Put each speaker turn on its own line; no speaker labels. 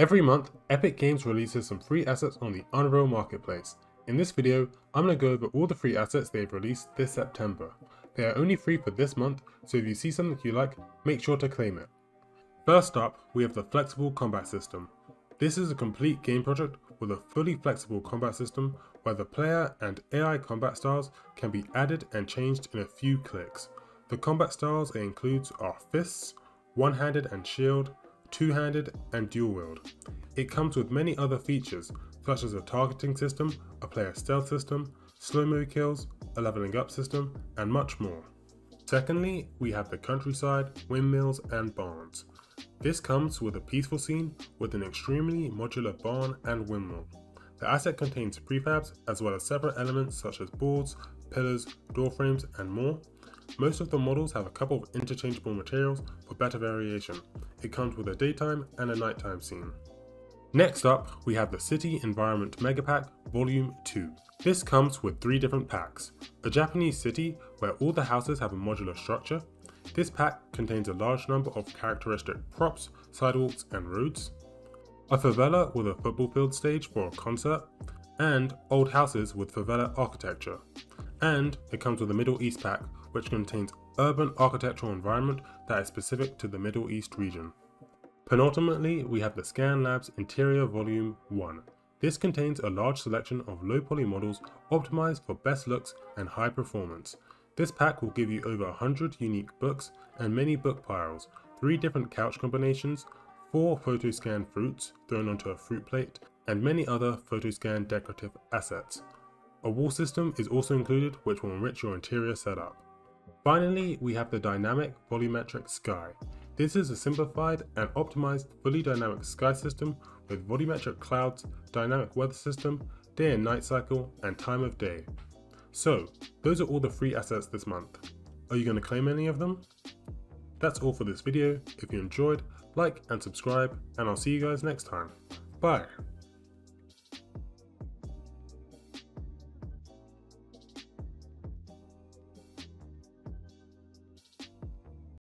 Every month, Epic Games releases some free assets on the Unreal Marketplace. In this video, I'm going to go over all the free assets they've released this September. They are only free for this month, so if you see something you like, make sure to claim it. First up, we have the Flexible Combat System. This is a complete game project with a fully flexible combat system where the player and AI combat styles can be added and changed in a few clicks. The combat styles it includes are fists, one-handed and shield, two-handed and dual wield. It comes with many other features such as a targeting system, a player stealth system, slow-mo kills, a leveling up system, and much more. Secondly, we have the countryside, windmills, and barns. This comes with a peaceful scene with an extremely modular barn and windmill. The asset contains prefabs as well as several elements such as boards, pillars, door frames, and more. Most of the models have a couple of interchangeable materials for better variation. It comes with a daytime and a nighttime scene. Next up, we have the City Environment Megapack Volume 2. This comes with three different packs. A Japanese city where all the houses have a modular structure. This pack contains a large number of characteristic props, sidewalks and roads. A favela with a football field stage for a concert. And old houses with favela architecture. And it comes with a Middle East pack which contains urban architectural environment that is specific to the Middle East region. Penultimately, we have the Scanlabz Interior Volume 1. This contains a large selection of low poly models optimized for best looks and high performance. This pack will give you over 100 unique books and many book piles, 3 different couch combinations, 4 photoscan fruits thrown onto a fruit plate, and many other photoscan decorative assets. A wall system is also included which will enrich your interior setup. Finally, we have the Dynamic Volumetric Sky. This is a simplified and optimized fully dynamic sky system with volumetric clouds, dynamic weather system, day and night cycle, and time of day. So, those are all the free assets this month. Are you going to claim any of them? That's all for this video. If you enjoyed, like and subscribe, and I'll see you guys next time. Bye!